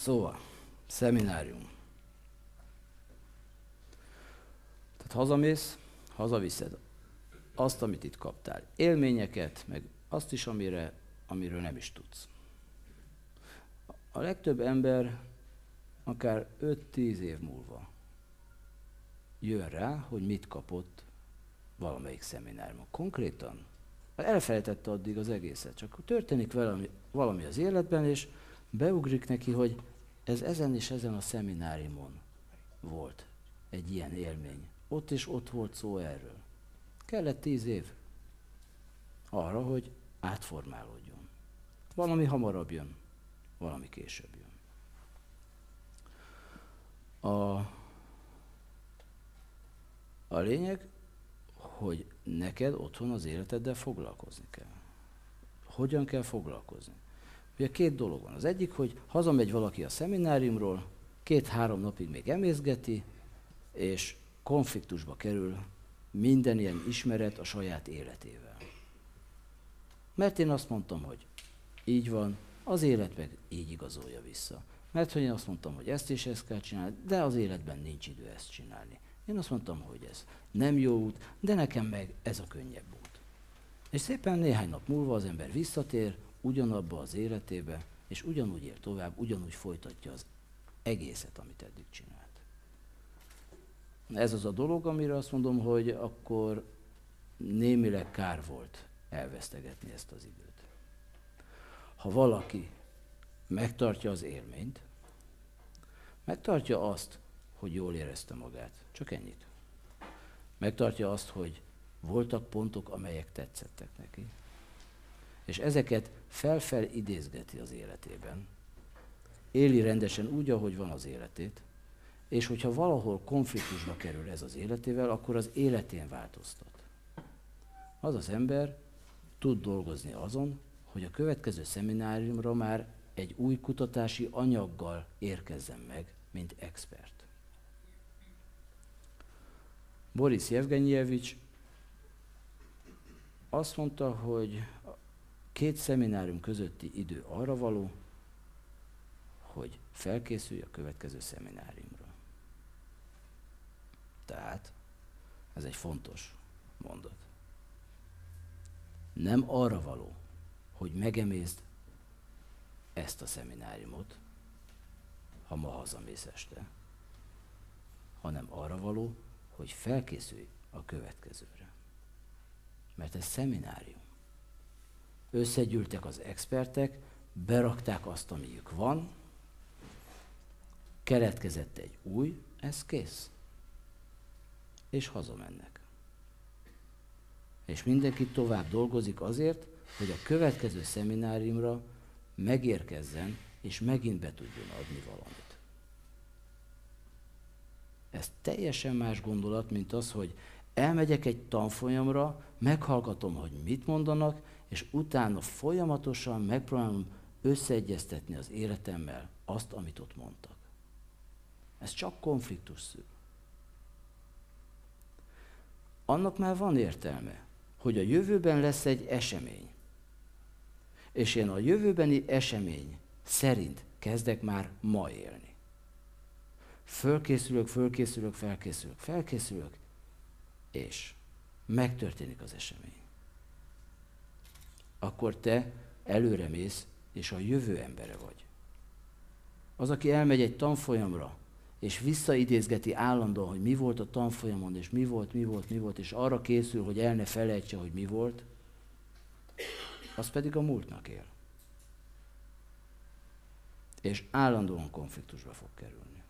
Szóval, szeminárium. Tehát hazamész, hazaviszed azt, amit itt kaptál. Élményeket, meg azt is, amire, amiről nem is tudsz. A legtöbb ember akár 5-10 év múlva jön rá, hogy mit kapott valamelyik szemináriumon. Konkrétan elfelejtette addig az egészet, csak történik valami, valami az életben, és beugrik neki, hogy ez ezen és ezen a szemináriumon volt egy ilyen élmény. Ott és ott volt szó erről. Kellett tíz év arra, hogy átformálódjon. Valami hamarabb jön, valami később jön. A, a lényeg, hogy neked otthon az életeddel foglalkozni kell. Hogyan kell foglalkozni? Ugye két dolog van. Az egyik, hogy hazamegy valaki a szemináriumról, két-három napig még emészgeti, és konfliktusba kerül minden ilyen ismeret a saját életével. Mert én azt mondtam, hogy így van, az élet meg így igazolja vissza. Mert hogy én azt mondtam, hogy ezt és ezt kell csinálni, de az életben nincs idő ezt csinálni. Én azt mondtam, hogy ez nem jó út, de nekem meg ez a könnyebb út. És szépen néhány nap múlva az ember visszatér ugyanabba az életébe, és ugyanúgy él tovább, ugyanúgy folytatja az egészet, amit eddig csinált. Ez az a dolog, amire azt mondom, hogy akkor némileg kár volt elvesztegetni ezt az időt. Ha valaki megtartja az élményt, megtartja azt, hogy jól érezte magát. Csak ennyit. Megtartja azt, hogy voltak pontok, amelyek tetszettek neki. És ezeket felfel idézgeti az életében. Éli rendesen úgy, ahogy van az életét, és hogyha valahol konfliktusba kerül ez az életével, akkor az életén változtat. Az az ember tud dolgozni azon, hogy a következő szemináriumra már egy új kutatási anyaggal érkezzen meg, mint expert. Boris Jevgenyevics azt mondta, hogy két szeminárium közötti idő arra való, hogy felkészülj a következő szemináriumra. Tehát ez egy fontos mondat. Nem arra való, hogy megemészd ezt a szemináriumot, ha ma hazamész este, hanem arra való, hogy felkészülj a következőre. Mert ez szeminárium. Összegyűltek az expertek, berakták azt, amiük van, keletkezett egy új, ez kész. És hazamennek. És mindenki tovább dolgozik azért, hogy a következő szemináriumra megérkezzen, és megint be tudjon adni valamit. Ez teljesen más gondolat, mint az, hogy elmegyek egy tanfolyamra, meghallgatom, hogy mit mondanak, és utána folyamatosan megpróbálom összeegyeztetni az életemmel azt, amit ott mondtak. Ez csak konfliktus szül. Annak már van értelme, hogy a jövőben lesz egy esemény. És én a jövőbeni esemény szerint kezdek már ma élni. Fölkészülök, fölkészülök, felkészülök, felkészülök, és megtörténik az esemény. Akkor te előre mész, és a jövő embere vagy. Az, aki elmegy egy tanfolyamra, és visszaidézgeti állandóan, hogy mi volt a tanfolyamon, és mi volt, mi volt, mi volt, és arra készül, hogy el ne felejtse, hogy mi volt, az pedig a múltnak él. És állandóan konfliktusba fog kerülni.